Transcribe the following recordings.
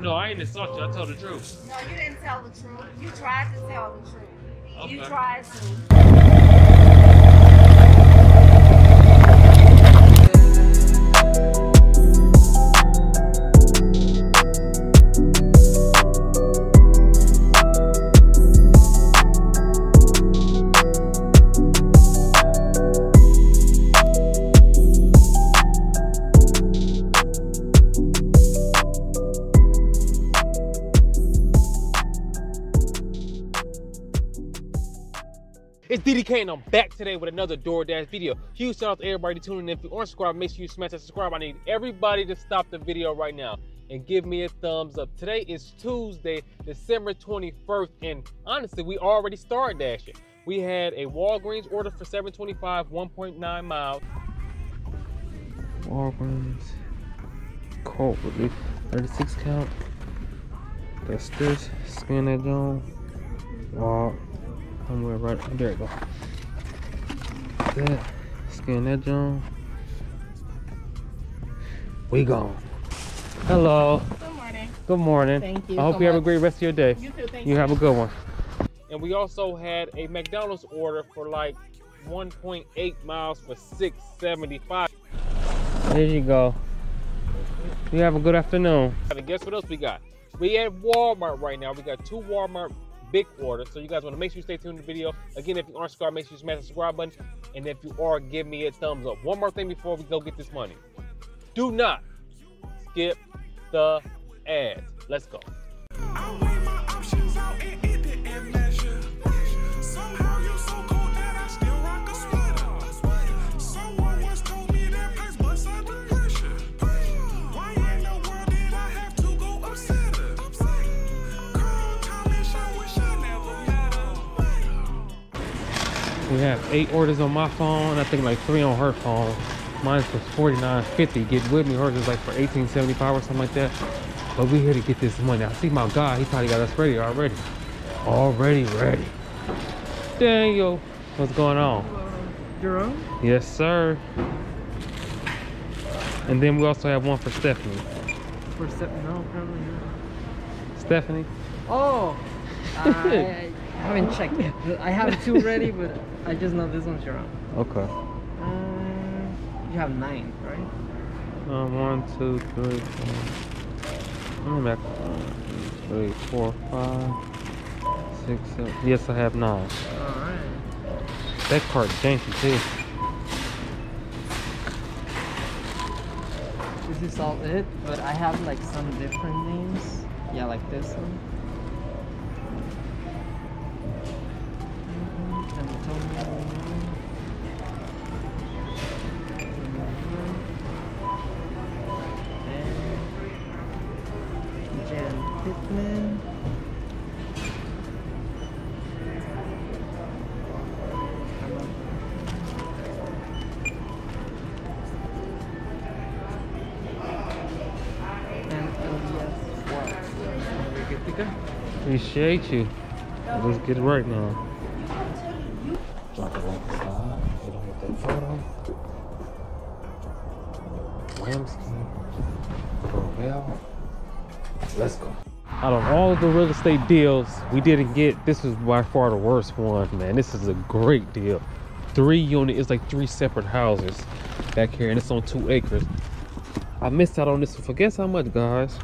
No, I ain't insult you. I told the truth. No, you didn't tell the truth. You tried to tell the truth. You tried to. It's DDK and I'm back today with another DoorDash video. Huge shout out to everybody tuning in. If you aren't subscribed, make sure you smash that subscribe. I need everybody to stop the video right now and give me a thumbs up. Today is Tuesday, December 21st, and honestly, we already started dashing. We had a Walgreens order for 725, 1.9 miles. Walgreens, cold relief, 36 count. That's this, scan that. Wow. Somewhere right there it go. That scan that John. We gone. Hello. Good morning. Good morning. Thank you I hope so you have a great rest of your day. You too. Thank you. You have a good one. And we also had a McDonald's order for like 1.8 miles for 675. There you go. You have a good afternoon. And guess what else we got? We at Walmart right now. We got two Walmart big orders. So you guys want to make sure you stay tuned to the video. Again, if you aren't subscribed, make sure you smash the subscribe button. And if you are, give me a thumbs up. One more thing before we go get this money. Do not skip the ads. Let's go. We have eight orders on my phone. I think like three on her phone. Mine was forty nine fifty. Get with me. Hers is like for eighteen seventy five or something like that. But we here to get this money. I see my guy. He probably got us ready already. Already ready. Daniel, what's going on? Jerome? Yes, sir. And then we also have one for Stephanie. For step no, probably not. Stephanie. Oh! I, I haven't checked it. I have two ready, but I just know this one's your own. Okay. Um, you have nine, right? Um, one, two, three, four. I'm back. One, two, three, four, five, six, seven. Yes, I have nine. Alright. That card janky too. This is all it, but I have like some different names. Yeah, like this one. Pittman. To. Appreciate you. Let's get it right now. Let's go. Out of all the real estate deals we didn't get, this was by far the worst one, man. This is a great deal. Three unit, it's like three separate houses back here, and it's on two acres. I missed out on this one for guess how much, guys?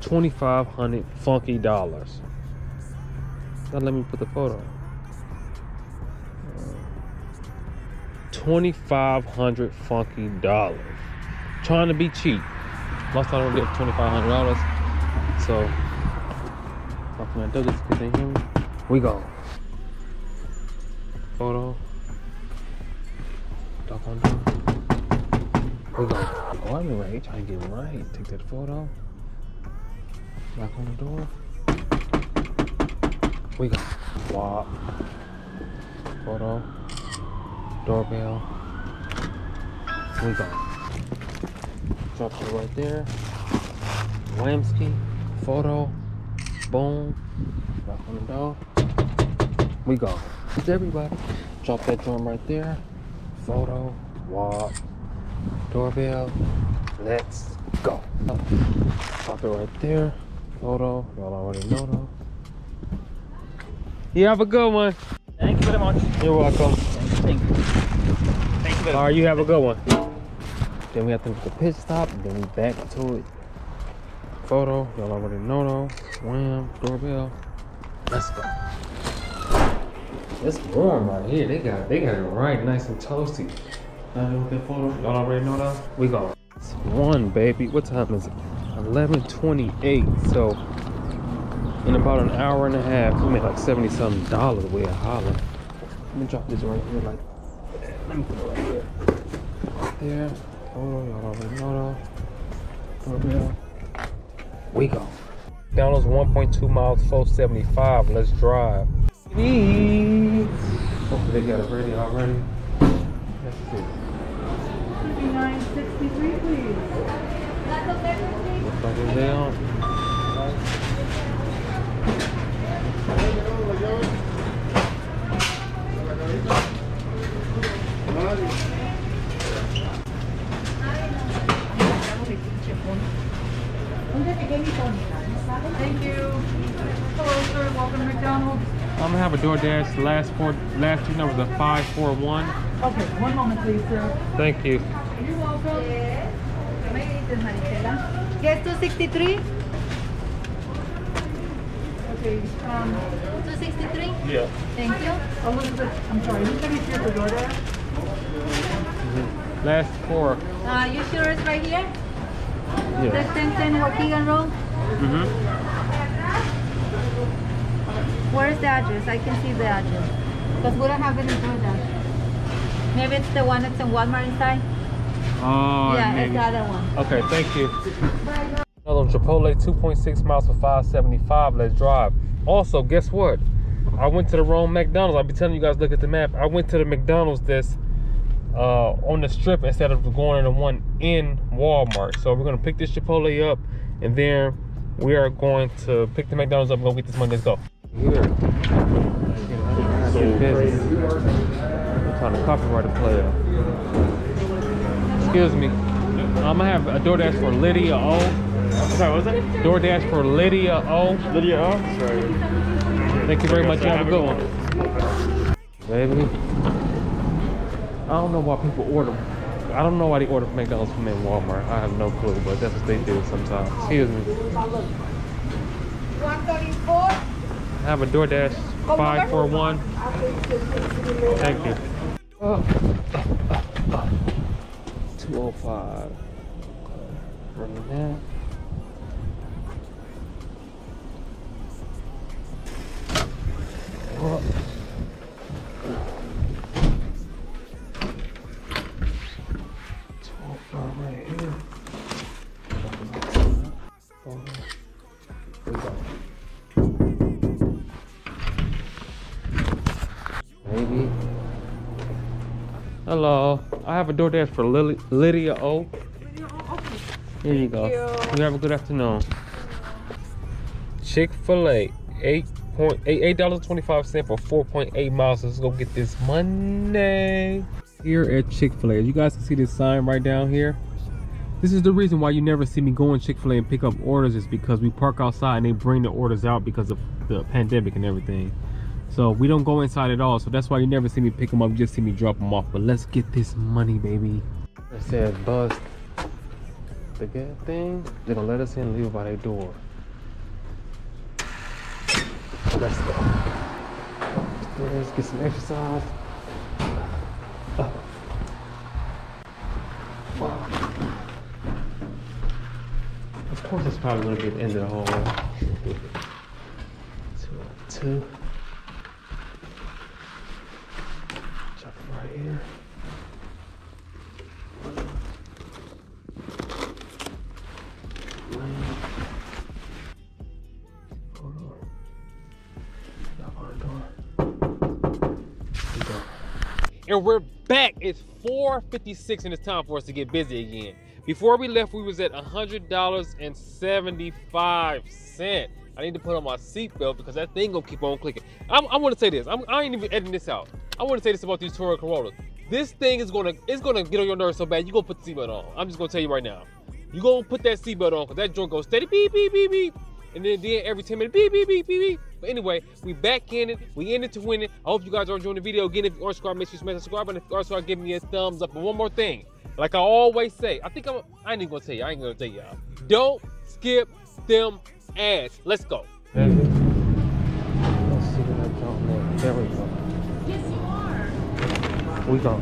2500 funky dollars. Now let me put the photo. 2500 funky dollars. Trying to be cheap. Most time I don't get 2500 dollars. So, what can I do this? Can they hear me? We go. Photo. Duck on door. We go. Oh, I'm right. Trying to get right. Take that photo. Knock on the door. We go. swap. Photo. Doorbell. We got it right there. Wamsky. Photo. Boom. Knock on the door. We go. It's everybody. Drop that drum right there. Photo. Walk. Doorbell. Let's go. Drop it right there. photo. Y'all already know though. You have a good one. Thank you very much. You're welcome. Thank you. Thank you very All right, you have a good one. Then we have to make the pit stop. Then we back to it. Photo. Y'all already know though. Wham. Doorbell. Let's go. It's warm right here. They got they got it right nice and toasty. Now with that photo. Y'all already know that. We go. It's one baby. What time is it? 11:28. So in about an hour and a half, we made like 70 something dollars. We at Holland. Let me drop this right here like let me put it right here. There. Oh, y'all already know that. We go. McDonald's 1.2 miles, 475. Let's drive. Hopefully they got it ready already. Let's see. 5963, please. Looks like it's down. Thank you. Hello, sir. Welcome to McDonald's. I'm gonna have a DoorDash. Last four, last two numbers are five four one. Okay, one moment, please, sir. Thank you. You're welcome. Yes, 263. Okay, um, 263? Yeah. Thank you. Elizabeth, I'm sorry, who's gonna here for DoorDash? Last four. Uh, you sure it's right here? The Yeah. 1010 Waukegan Road? Where's the address? I can see the address. Because we don't have any DoorDash. Maybe it's the one that's in Walmart inside? Oh, yeah, maybe. it's the other one. Okay, thank you. Another Chipotle, 2.6 miles for 575. Let's drive. Also, guess what? I went to the wrong McDonald's. I'll be telling you guys, look at the map. I went to the McDonald's that's uh, on the strip instead of going to the one in Walmart. So we're gonna pick this Chipotle up, and then we are going to pick the McDonald's up and go get this money. Let's go. Here. So crazy. I'm trying to copyright a player. Excuse me. I'm gonna have a DoorDash for Lydia O. Sorry, what was that? DoorDash for Lydia O. Lydia, oh, sorry. Thank you very much. Have a good one. Baby. I don't know why people order. I don't know why they order McDonald's from in Walmart. I have no clue, but that's what they do sometimes. Excuse me. 134. I have a DoorDash 541. Thank you. Uh, uh, uh, oh. 205. Running that. Hello. I have a DoorDash for Lily, Lydia O. Here you go. You have a good afternoon. Chick-fil-A, eight point eight eight dollars twenty five cent for four point eight miles. Let's go get this money. Here at Chick-fil-A, you guys can see this sign right down here. This is the reason why you never see me go in Chick-fil-A and pick up orders is because we park outside and they bring the orders out because of the pandemic and everything. So we don't go inside at all. So that's why you never see me pick them up. You just see me drop them off. But let's get this money, baby. It says bust the good thing. They're gonna let us in leave by their door. Let's go. Let's get some exercise. Of course, it's probably gonna be the end of the hallway. Two, two. Chop it right here. Lane. Hold on. Knock on the door. Here we go. And we're back. It's 4:56 and it's time for us to get busy again. Before we left, we was at $100.75. I need to put on my seatbelt because that thing gonna keep on clicking. I'm, I want to say this. I'm, I ain't even editing this out. I want to say this about these Toro Corollas. This thing is gonna it's gonna get on your nerves so bad you gonna put the seatbelt on. I'm just gonna tell you right now. You gonna put that seatbelt on because that joint goes steady beep beep beep beep. and then, then every 10 minutes, beep, beep, beep, beep, beep. But anyway, we back in it. We in it to win it. I hope you guys are enjoying the video. Again, if you aren't subscribed, make sure you smash subscribe button. If you are subscribed, give me a thumbs up. But one more thing, like I always say, I think I'm, I ain't even gonna tell you. I ain't gonna tell y'all. Don't skip them ads. Let's go. Let's see what I don't There we go. We go.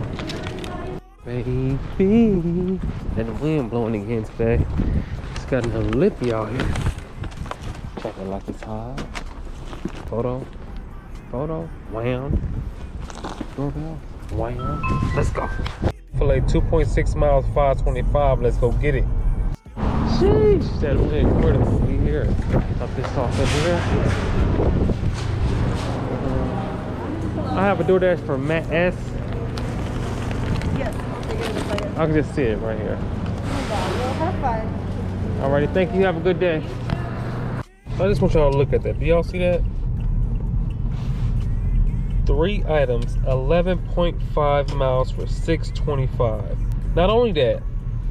Baby, and the wind blowing again today. It's got another lippy out here. Check it like it's hot. Photo, photo, wham. Doorbell, wham. Let's go. Filet 2.6 miles, 525. Let's go get it. Sheesh, that wind, the we here? Up this off here. I have a DoorDash for Matt S. Yes, I'll take it with you. I can just see it right here. Oh well. Alrighty, thank you. Have a good day. I just want y'all to look at that. Do y'all see that? Three items, 11.5 miles for 625. Not only that,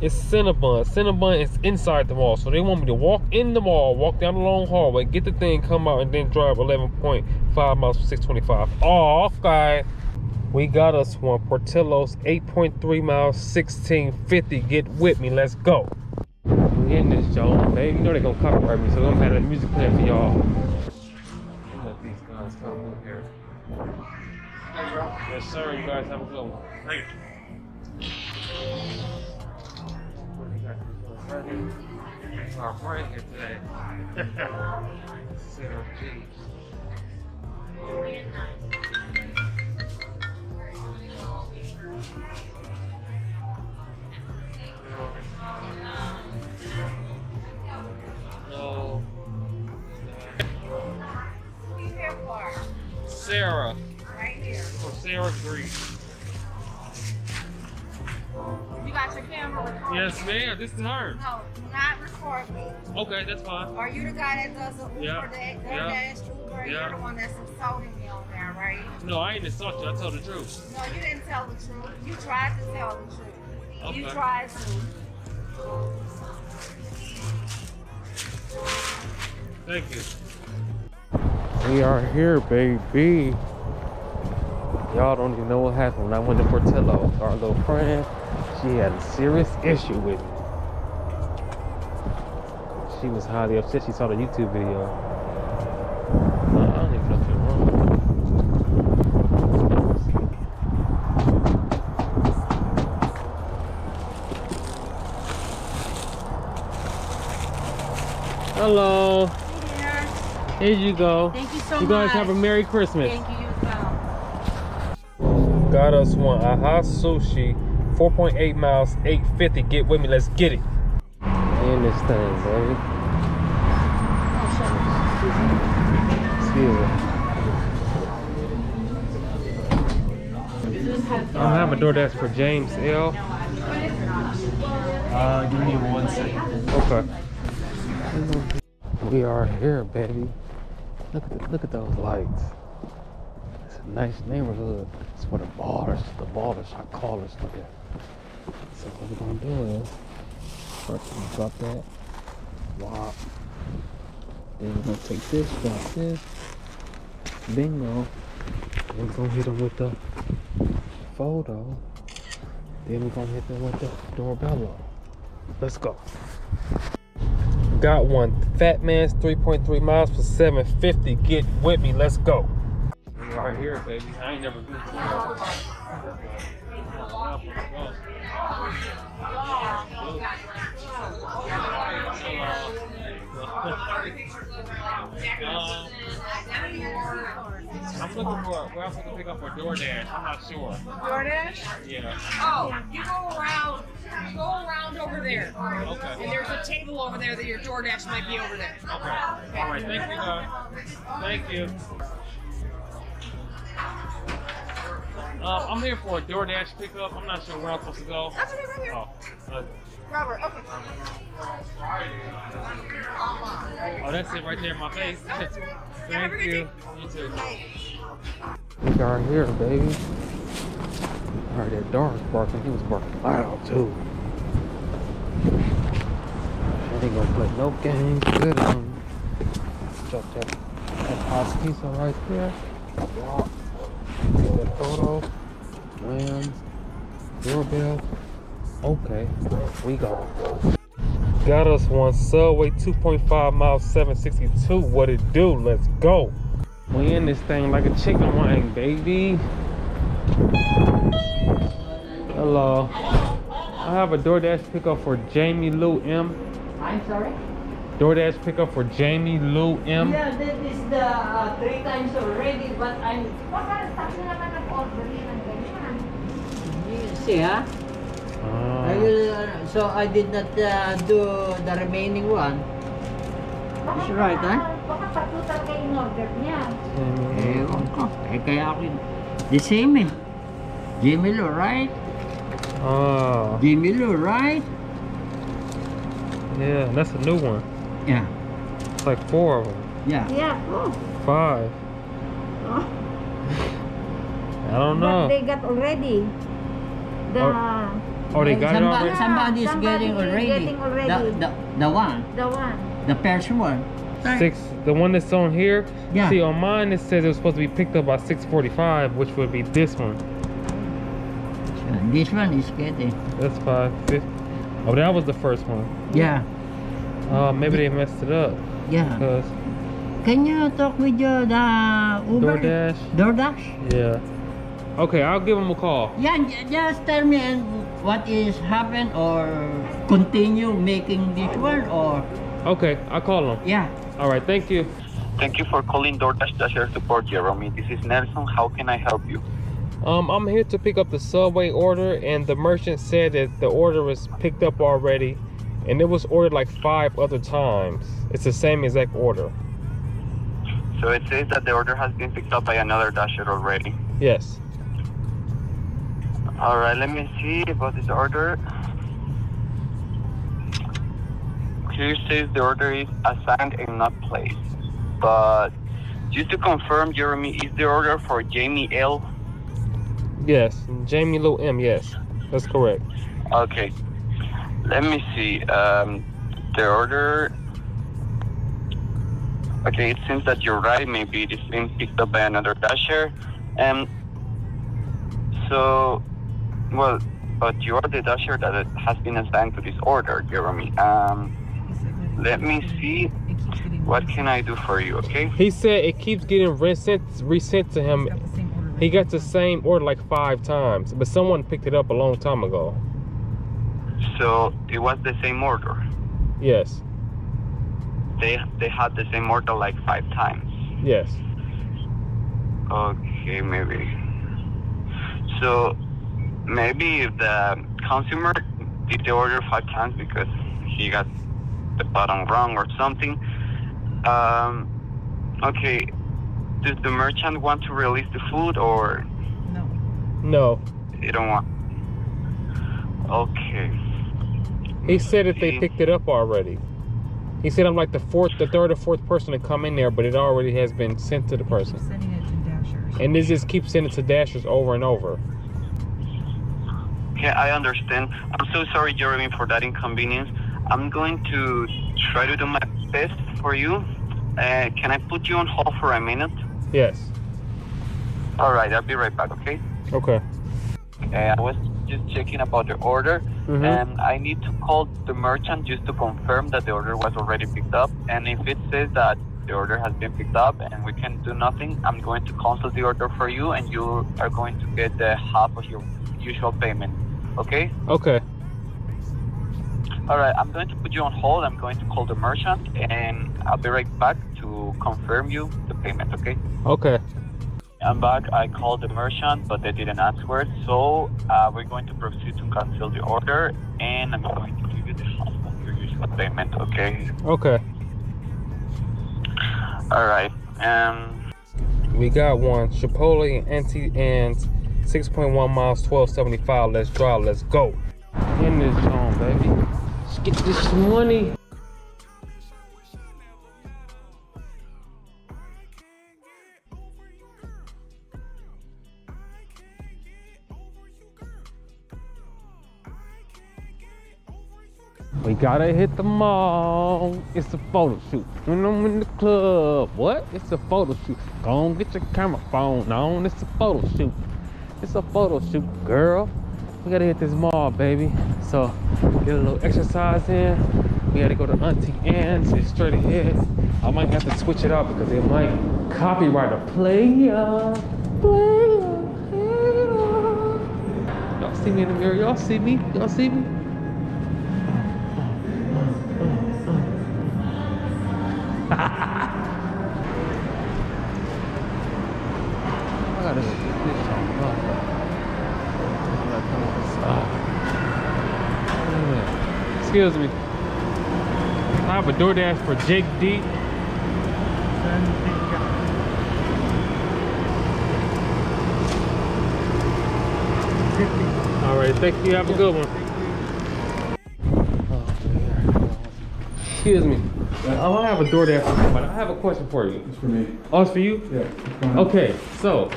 it's Cinnabon. Cinnabon is inside the mall. So they want me to walk in the mall, walk down the long hallway, get the thing, come out, and then drive 11.5 miles for 625. Oh, okay. We got us one. Portillo's 8.3 miles, 1650. Get with me. Let's go. We in this, Joe. Baby, you know they're gonna copyright me, so I'm gonna have that music playing for y'all. Let these guys come in here. Yes, sir. You guys have a good one. Thank you. Our friend here today. Sarah G. No. Sarah. Right here. For Sarah Green. You got your camera recording? Yes, ma'am. This is her. No, do not record me. Okay, that's fine. Are you the guy that does the Uber, Yeah. the Yeah. DoorDash Uber? Yeah. You're the one that's insulting me on there, right? No, I ain't insult you. I told the truth. No, you didn't tell the truth. You tried to tell the truth. You tried to. Thank you. We are here, baby. Y'all don't even know what happened when I went to Portillo. Our little friend, she had a serious issue with me. She was highly upset. She saw the YouTube video. Uh, I don't even know if you're wrong. Hello. Here. Here you go. Thank you so You guys have a Merry Christmas. Thank you, you as well. Got us one Aha Sushi, 4.8 miles, 850. Get with me, let's get it. In this thing, baby. Excuse me. I have a DoorDash for James L. Uh, give me one second. Okay. We are here, baby. Look at the, look at those lights. It's a nice neighborhood. It's where the ballers, the ballers, our callers look at. So what we're gonna do is first we drop that. Wop. Then we're gonna take this, drop this. Bingo. We're gonna hit them with the photo. Then we're gonna hit them with the doorbell. Let's go. Got one. Fat Man's 3.3 miles for 750. Get with me. Let's go. We are here, baby. I ain't never been to I'm looking for, we're also going to pick up for DoorDash. I'm not sure. DoorDash? Yeah. Oh, you go around, go around over there. Okay. And there's a table over there that your DoorDash might be over there. Okay. All right. Thank you, guys. Thank you. Uh, I'm here for a DoorDash pickup. I'm not sure where I'm supposed to go. That's okay, right here. Oh, uh, Robert, okay. oh, that's it right there in my face. Thank you. You too. We are here, baby. I heard that dog barking. He was barking loud too. I ain't gonna play no games with him. Las Pizza right there. Take that photo. Wham. Doorbell. Okay, we go. Got us one Subway 2.5 miles 762. What it do? Let's go. We in this thing like a chicken wing, baby. Hello. I have a DoorDash pickup for Jamie Lou M. I'm sorry? DoorDash pickup for Jamie Lou M. Yeah, that is the uh, three times already, but I'm. Baka stop na naman nag-order yun ng ganyan. You see, huh? Ah. I will, uh, so I did not uh, do the remaining one. Baka That's right, pa- huh? Baka tatlo talaga yung order niya. Jamie Lou. Ewan ko. Eh, kaya ako. The same eh. Jimmy Lou, right? Ah, Jimmy Lou, right? yeah, that's a new one. Yeah. It's like four of them, Yeah. Yeah, oh. five. Oh. I don't know. But know. they got already. The, Oh, they got it Somebody, already. somebody is Somebody getting is already. getting already. The, the, the one. the one. The first one. Six. The one that's on here. Yeah. See, on mine it says it was supposed to be picked up by 6:45, which would be this one. This one is getting. That's five fifty. Oh, that was the first one. Yeah. Uh, maybe they messed it up Yeah. because Can you talk with your the Uber? DoorDash. DoorDash? Yeah. Okay, I'll give them a call. Yeah, just tell me what is happened or continue making this one or Okay, I'll call them. yeah. All right, thank you. Thank you for calling DoorDash Dasher Support, Jeremy. This is Nelson. How can I help you? Um, I'm here to pick up the Subway order, and the merchant said that the order was picked up already, and it was ordered like five other times. It's the same exact order. So it says that the order has been picked up by another Dasher already. Yes. All right, let me see about this order. Here says the order is assigned and not placed. But just to confirm, Jeremy, is the order for Jamie L? Yes. Jamie Lou M. Yes, that's correct. Okay. Let me see. Um, the order. Okay, it seems that you're right. Maybe it is being picked up by another dasher. Um. So, well, but you are the dasher that has been assigned to this order, Jeremy. Um. Let me see. What can I do for you? Okay. He said it keeps getting resent resent to him. He got the same order like five times, but someone picked it up a long time ago. So it was the same order. Yes. They they had the same order like five times. Yes. Okay, maybe. So maybe if the consumer did the order five times because he got the button wrong or something. Um, okay. Does the merchant want to release the food or No. No. They don't want? Okay. He said that they picked it up already. He said I'm like the fourth, the third or fourth person to come in there, but it already has been sent to the person. Sending it to Dashers. And this just keeps sending it to Dashers over and over. Okay, I understand. I'm so sorry, Jeremy, for that inconvenience. I'm going to try to do my best for you. Uh, can I put you on hold for a minute? Yes. All right, I'll be right back, okay? Okay. Uh, I was just checking about the order, Mhm. and I need to call the merchant just to confirm that the order was already picked up. And if it says that the order has been picked up and we can do nothing, I'm going to cancel the order for you, and you are going to get the half of your usual payment, okay? Okay. All right, I'm going to put you on hold. I'm going to call the merchant, and I'll be right back to confirm you the payment, okay? Okay. I'm back. I called the merchant, but they didn't answer it. So uh, we're going to proceed to cancel the order, and I'm going to give you the half of your usual payment, okay? Okay. All right. Um, We got one Chipotle anti and 6.1 miles, 1275. Let's drive. Let's go. In this zone, baby. Let's get this money. We gotta hit the mall. It's a photo shoot. When I'm in the club, what? It's a photo shoot. Go on, get your camera phone on. It's a photo shoot. It's a photo shoot, girl. We gotta hit this mall, baby. So get a little exercise in. We gotta go to Auntie Anne's. It's straight ahead. I might have to switch it out because they might copyright a player. Player. Y'all see me in the mirror? Y'all see me? Y'all see me? Excuse me. I have a DoorDash for Jake D. All right, thank you. Have a good one. Excuse me. I want to have a DoorDash for somebody. I have a question for you. It's for me. Oh, it's for you? Yeah. what's going on? Okay, so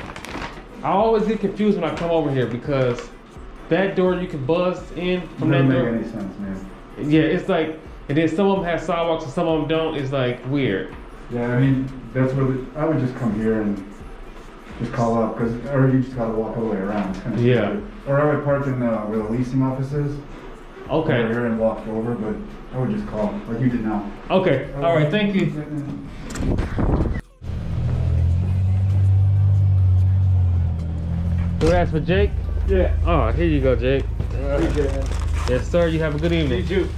I always get confused when I come over here because that door you can buzz in from Doesn't that make any sense, man. Yeah, it's like, and then some of them have sidewalks and some of them don't. It's like weird. Yeah, I mean, that's what it, I would just come here and just call up, cause, or you just gotta walk all the way around. It's kinda Yeah. stupid. Or I would park in, uh, where the leasing office is. Over Okay. here and walk over, but I would just call, like you did now. Okay. All right. Thank you. Do ask for Jake? Yeah. Oh, here you go, Jake. Yes, sir. You have a good evening. You too.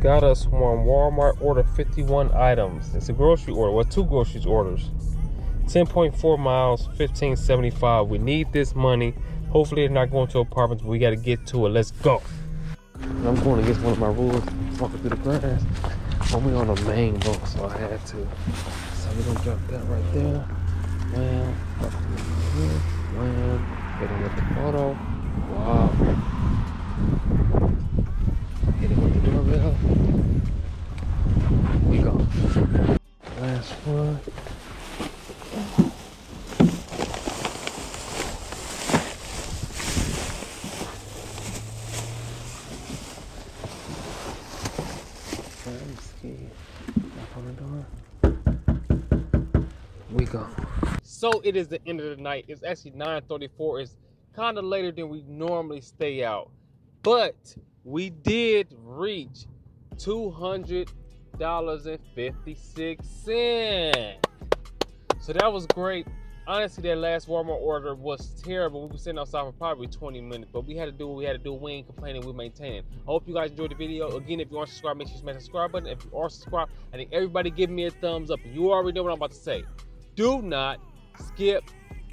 Got us one Walmart order 51 items. It's a grocery order. Well, two groceries orders. 10.4 miles, 1575. We need this money. Hopefully, they're not going to apartments, but we got to get to it. Let's go. I'm going against one of my rules, walking through the grass. But we on the main boat, so I had to. So we're gonna drop that right there. Wham, up here, wham. Hit him with the photo. Wow. Hit him with the doorbell. We go. Last one. We go. So it is the end of the night. It's actually 9:34. It's kind of later than we normally stay out, but we did reach two hundred dollars and fifty six cents. So that was great. Honestly, that last Walmart order was terrible. We were sitting outside for probably 20 minutes, but we had to do what we had to do. We ain't complaining, we maintaining. I hope you guys enjoyed the video. Again, if you aren't subscribed, make sure you smash the subscribe button. If you are subscribed, I think everybody give me a thumbs up. You already know what I'm about to say. Do not skip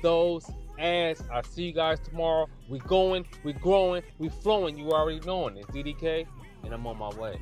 those ads. I'll see you guys tomorrow. We going, we growing, we flowing. You already knowing. It's DDK, and I'm on my way.